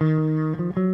Mm-hmm.